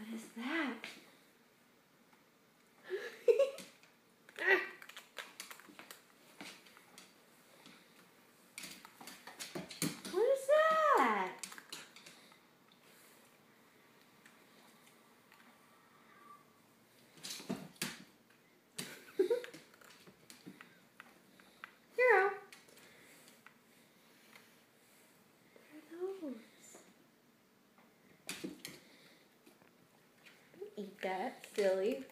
What is that? eat that, silly.